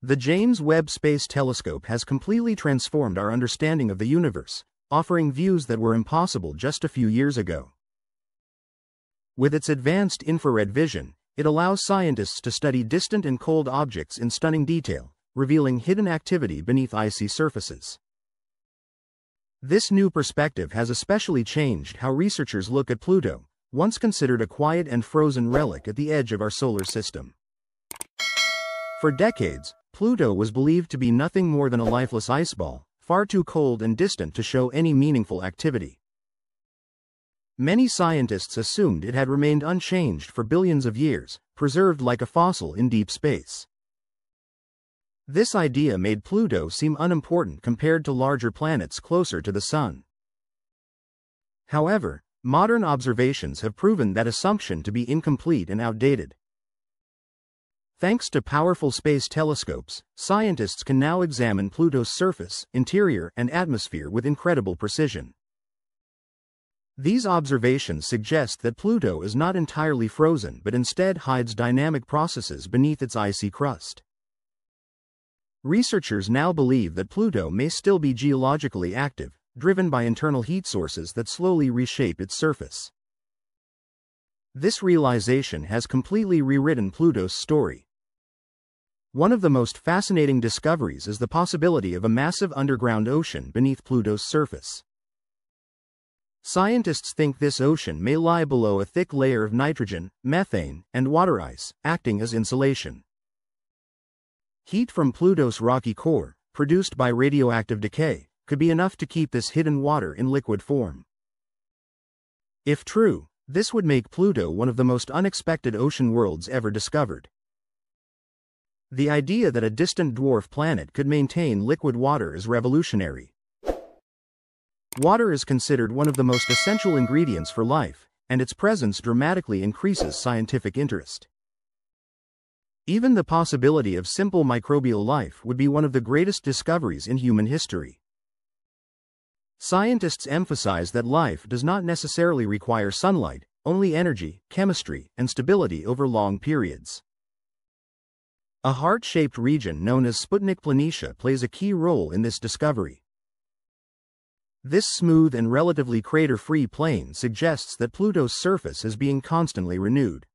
The James Webb Space Telescope has completely transformed our understanding of the universe, offering views that were impossible just a few years ago. With its advanced infrared vision, it allows scientists to study distant and cold objects in stunning detail, revealing hidden activity beneath icy surfaces. This new perspective has especially changed how researchers look at Pluto, once considered a quiet and frozen relic at the edge of our solar system. For decades, Pluto was believed to be nothing more than a lifeless ice ball, far too cold and distant to show any meaningful activity. Many scientists assumed it had remained unchanged for billions of years, preserved like a fossil in deep space. This idea made Pluto seem unimportant compared to larger planets closer to the Sun. However, modern observations have proven that assumption to be incomplete and outdated. Thanks to powerful space telescopes, scientists can now examine Pluto's surface, interior, and atmosphere with incredible precision. These observations suggest that Pluto is not entirely frozen but instead hides dynamic processes beneath its icy crust. Researchers now believe that Pluto may still be geologically active, driven by internal heat sources that slowly reshape its surface. This realization has completely rewritten Pluto's story. One of the most fascinating discoveries is the possibility of a massive underground ocean beneath Pluto's surface. Scientists think this ocean may lie below a thick layer of nitrogen, methane, and water ice, acting as insulation. Heat from Pluto's rocky core, produced by radioactive decay, could be enough to keep this hidden water in liquid form. If true, this would make Pluto one of the most unexpected ocean worlds ever discovered. The idea that a distant dwarf planet could maintain liquid water is revolutionary. Water is considered one of the most essential ingredients for life, and its presence dramatically increases scientific interest. Even the possibility of simple microbial life would be one of the greatest discoveries in human history. Scientists emphasize that life does not necessarily require sunlight, only energy, chemistry, and stability over long periods. A heart-shaped region known as Sputnik Planitia plays a key role in this discovery. This smooth and relatively crater-free plain suggests that Pluto's surface is being constantly renewed.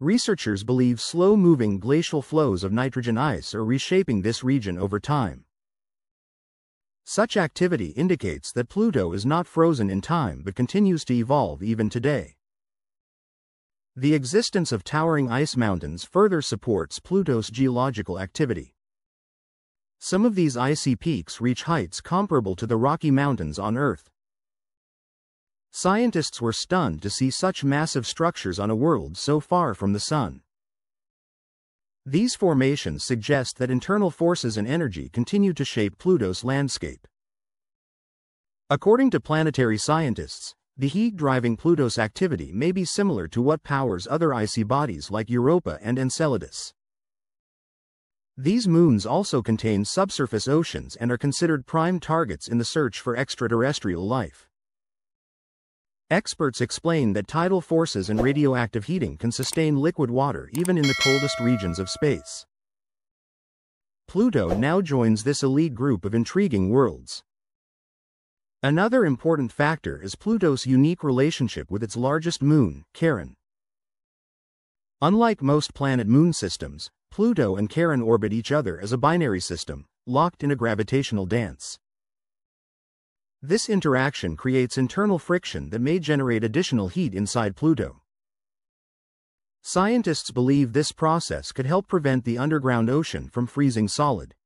Researchers believe slow-moving glacial flows of nitrogen ice are reshaping this region over time. Such activity indicates that Pluto is not frozen in time but continues to evolve even today. The existence of towering ice mountains further supports Pluto's geological activity. Some of these icy peaks reach heights comparable to the Rocky Mountains on Earth. Scientists were stunned to see such massive structures on a world so far from the Sun. These formations suggest that internal forces and energy continue to shape Pluto's landscape. According to planetary scientists, the heat driving Pluto's activity may be similar to what powers other icy bodies like Europa and Enceladus. These moons also contain subsurface oceans and are considered prime targets in the search for extraterrestrial life. Experts explain that tidal forces and radioactive heating can sustain liquid water even in the coldest regions of space. Pluto now joins this elite group of intriguing worlds. Another important factor is Pluto's unique relationship with its largest moon, Charon. Unlike most planet-moon systems, Pluto and Charon orbit each other as a binary system, locked in a gravitational dance. This interaction creates internal friction that may generate additional heat inside Pluto. Scientists believe this process could help prevent the underground ocean from freezing solid.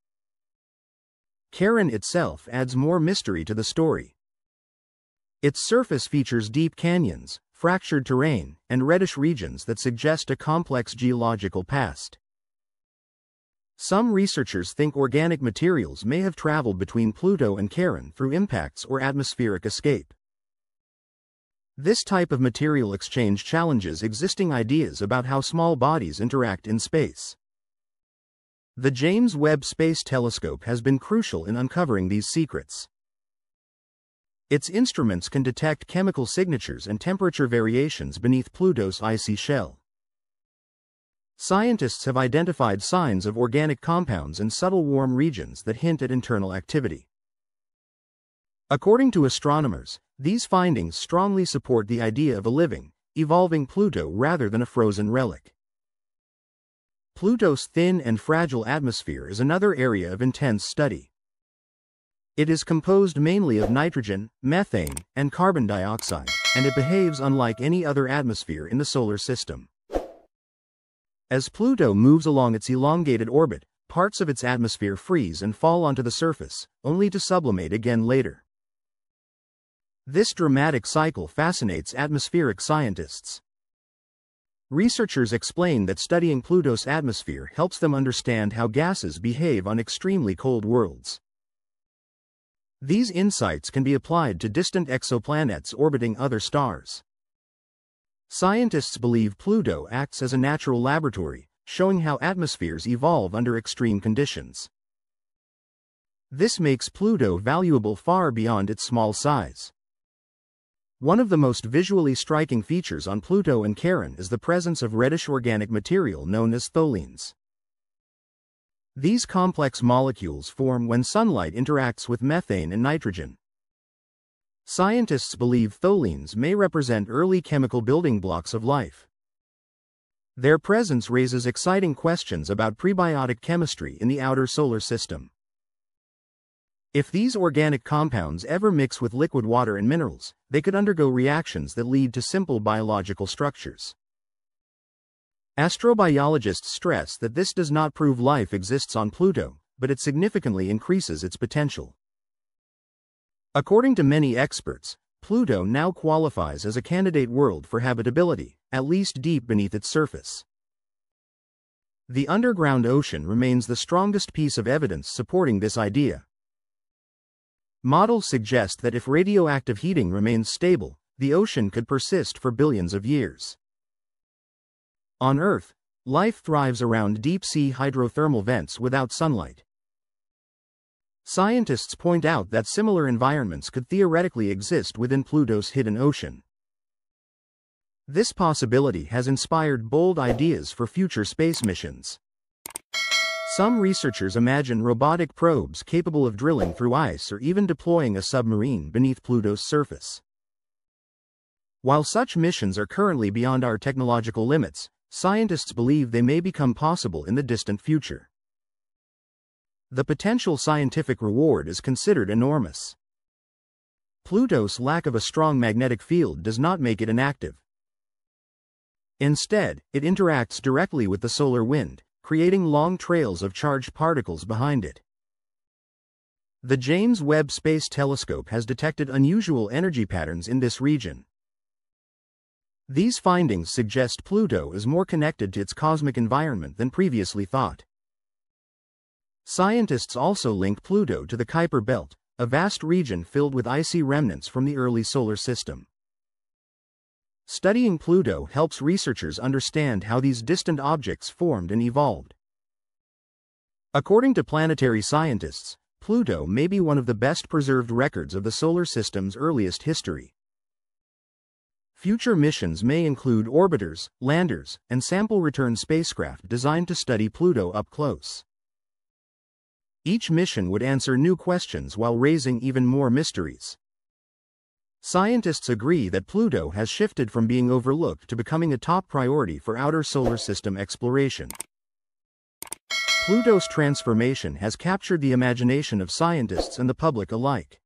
Charon itself adds more mystery to the story. Its surface features deep canyons, fractured terrain, and reddish regions that suggest a complex geological past. Some researchers think organic materials may have traveled between Pluto and Charon through impacts or atmospheric escape. This type of material exchange challenges existing ideas about how small bodies interact in space. The James Webb Space Telescope has been crucial in uncovering these secrets. Its instruments can detect chemical signatures and temperature variations beneath Pluto's icy shell. Scientists have identified signs of organic compounds in subtle warm regions that hint at internal activity. According to astronomers, these findings strongly support the idea of a living, evolving Pluto rather than a frozen relic. Pluto's thin and fragile atmosphere is another area of intense study. It is composed mainly of nitrogen, methane, and carbon dioxide, and it behaves unlike any other atmosphere in the solar system. As Pluto moves along its elongated orbit, parts of its atmosphere freeze and fall onto the surface, only to sublimate again later. This dramatic cycle fascinates atmospheric scientists. Researchers explain that studying Pluto's atmosphere helps them understand how gases behave on extremely cold worlds. These insights can be applied to distant exoplanets orbiting other stars. Scientists believe Pluto acts as a natural laboratory, showing how atmospheres evolve under extreme conditions. This makes Pluto valuable far beyond its small size. One of the most visually striking features on Pluto and Charon is the presence of reddish organic material known as tholins. These complex molecules form when sunlight interacts with methane and nitrogen. Scientists believe tholins may represent early chemical building blocks of life. Their presence raises exciting questions about prebiotic chemistry in the outer solar system. If these organic compounds ever mix with liquid water and minerals, they could undergo reactions that lead to simple biological structures. Astrobiologists stress that this does not prove life exists on Pluto, but it significantly increases its potential. According to many experts, Pluto now qualifies as a candidate world for habitability, at least deep beneath its surface. The underground ocean remains the strongest piece of evidence supporting this idea, Models suggest that if radioactive heating remains stable, the ocean could persist for billions of years. On Earth, life thrives around deep-sea hydrothermal vents without sunlight. Scientists point out that similar environments could theoretically exist within Pluto's hidden ocean. This possibility has inspired bold ideas for future space missions. Some researchers imagine robotic probes capable of drilling through ice or even deploying a submarine beneath Pluto's surface. While such missions are currently beyond our technological limits, scientists believe they may become possible in the distant future. The potential scientific reward is considered enormous. Pluto's lack of a strong magnetic field does not make it inactive. Instead, it interacts directly with the solar wind, creating long trails of charged particles behind it. The James Webb Space Telescope has detected unusual energy patterns in this region. These findings suggest Pluto is more connected to its cosmic environment than previously thought. Scientists also link Pluto to the Kuiper Belt, a vast region filled with icy remnants from the early solar system. Studying Pluto helps researchers understand how these distant objects formed and evolved. According to planetary scientists, Pluto may be one of the best preserved records of the solar system's earliest history. Future missions may include orbiters, landers, and sample return spacecraft designed to study Pluto up close. Each mission would answer new questions while raising even more mysteries. Scientists agree that Pluto has shifted from being overlooked to becoming a top priority for outer solar system exploration. Pluto's transformation has captured the imagination of scientists and the public alike.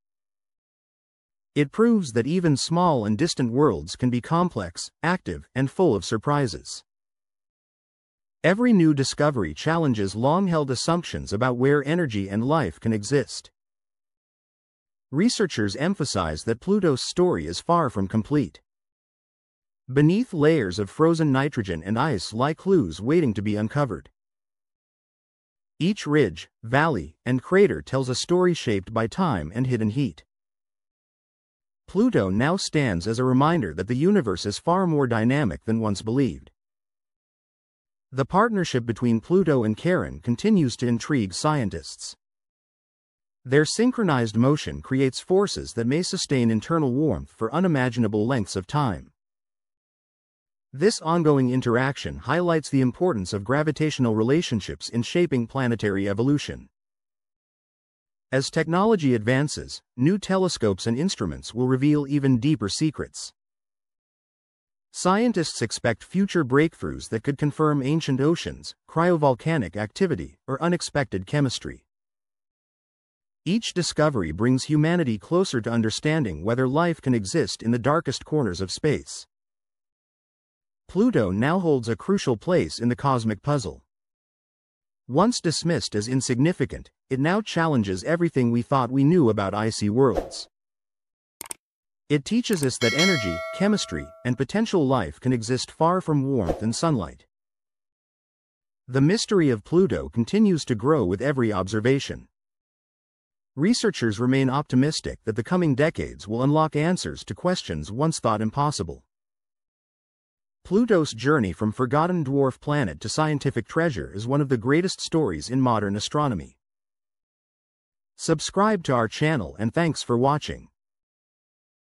It proves that even small and distant worlds can be complex, active, and full of surprises. Every new discovery challenges long-held assumptions about where energy and life can exist. Researchers emphasize that Pluto's story is far from complete. Beneath layers of frozen nitrogen and ice lie clues waiting to be uncovered. Each ridge, valley, and crater tells a story shaped by time and hidden heat. Pluto now stands as a reminder that the universe is far more dynamic than once believed. The partnership between Pluto and Charon continues to intrigue scientists. Their synchronized motion creates forces that may sustain internal warmth for unimaginable lengths of time. This ongoing interaction highlights the importance of gravitational relationships in shaping planetary evolution. As technology advances, new telescopes and instruments will reveal even deeper secrets. Scientists expect future breakthroughs that could confirm ancient oceans, cryovolcanic activity, or unexpected chemistry. Each discovery brings humanity closer to understanding whether life can exist in the darkest corners of space. Pluto now holds a crucial place in the cosmic puzzle. Once dismissed as insignificant, it now challenges everything we thought we knew about icy worlds. It teaches us that energy, chemistry, and potential life can exist far from warmth and sunlight. The mystery of Pluto continues to grow with every observation. Researchers remain optimistic that the coming decades will unlock answers to questions once thought impossible. Pluto's journey from forgotten dwarf planet to scientific treasure is one of the greatest stories in modern astronomy. Subscribe to our channel and thanks for watching.